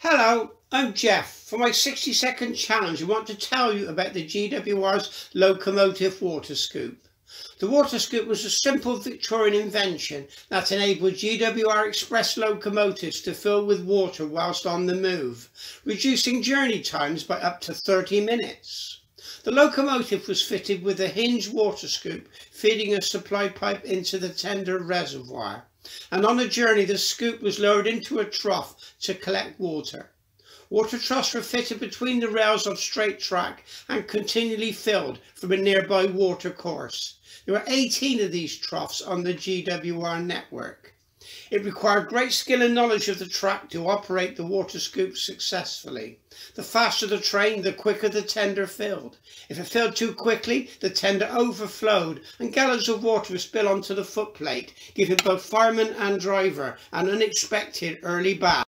Hello, I'm Geoff. For my 60 second challenge, I want to tell you about the GWR's locomotive water scoop. The water scoop was a simple Victorian invention that enabled GWR express locomotives to fill with water whilst on the move, reducing journey times by up to 30 minutes. The locomotive was fitted with a hinged water scoop feeding a supply pipe into the tender reservoir and on a journey the scoop was lowered into a trough to collect water. Water troughs were fitted between the rails of straight track and continually filled from a nearby water course. There were 18 of these troughs on the GWR network. It required great skill and knowledge of the track to operate the water scoop successfully. The faster the train, the quicker the tender filled. If it filled too quickly, the tender overflowed and gallons of water would spill onto the footplate, giving both fireman and driver an unexpected early bath.